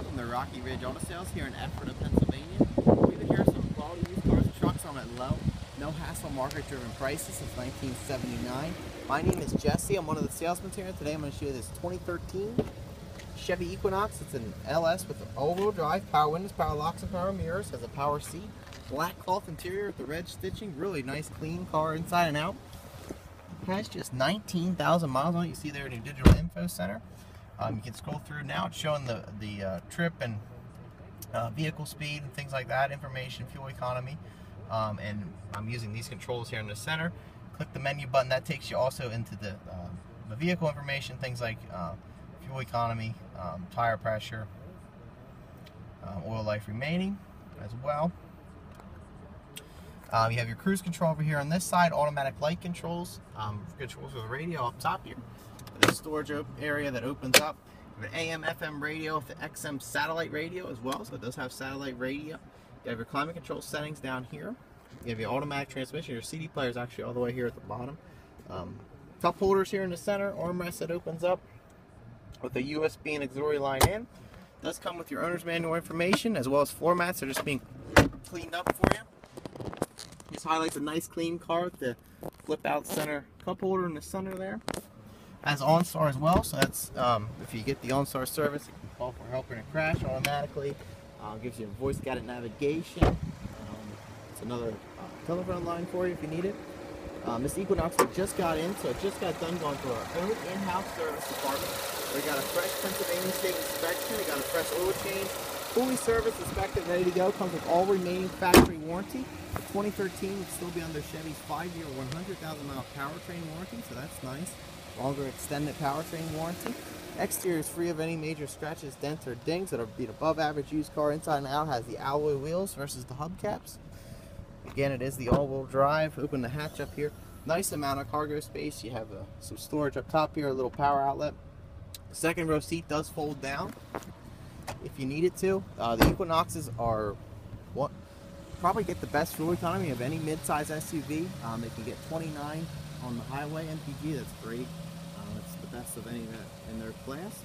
Welcome to Rocky Ridge Auto Sales here in Ephrata, Pennsylvania. We've been here some quality used cars and trucks on at low, no hassle market driven prices since 1979. My name is Jesse. I'm one of the salesmen here. Today I'm going to show you this 2013 Chevy Equinox. It's an LS with all-wheel drive, power windows, power locks, and power mirrors. Has a power seat, black cloth interior with the red stitching. Really nice, clean car inside and out. Has just 19,000 miles on it. You see there in your digital info center. Um, you can scroll through now. It's showing the the uh, trip and uh, vehicle speed and things like that, information, fuel economy. Um, and I'm using these controls here in the center. Click the menu button. That takes you also into the, uh, the vehicle information, things like uh, fuel economy, um, tire pressure, um, oil life remaining as well. Um, you have your cruise control over here on this side, automatic light controls, um, controls with the radio up top here the storage area that opens up. You have an AM, FM radio with the XM satellite radio as well, so it does have satellite radio. You have your climate control settings down here. You have your automatic transmission. Your CD player is actually all the way here at the bottom. Um, cup holders here in the center, armrest that opens up with a USB and auxiliary line in. Does come with your owner's manual information as well as floor mats. that are just being cleaned up for you. This highlights a nice clean car with the flip out center cup holder in the center there has OnStar as well, so that's um, if you get the OnStar service, you can call for help in a crash automatically. Uh, gives you voice guided navigation. Um, it's another uh, telephone line for you if you need it. Um, this Equinox we just got in, so it just got done going through our own in-house service department. We got a fresh Pennsylvania state inspection. We got a fresh oil change, fully serviced, inspected, ready to go. Comes with all remaining factory warranty. The 2013 would still be under Chevy's five-year, 100,000 mile powertrain warranty, so that's nice longer extended powertrain warranty. Exterior is free of any major scratches, dents, or dings that are beat above average used car inside and out. Has the alloy wheels versus the hubcaps. Again, it is the all-wheel drive. Open the hatch up here. Nice amount of cargo space. You have uh, some storage up top here, a little power outlet. second row seat does fold down if you need it to. Uh, the Equinoxes are what probably get the best fuel economy of any mid-size SUV. Um, they can get 29 on the highway MPG. That's great. Uh, it's the best of any that in their class.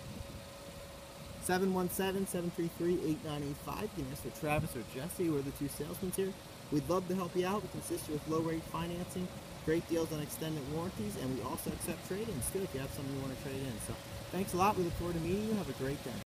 717-733-8985. You can ask for Travis or Jesse. We're the two salesmen here. We'd love to help you out. We can assist you with low rate financing, great deals on extended warranties, and we also accept trade-ins too if you have something you want to trade in. So thanks a lot. We look forward to meeting you. Have a great day.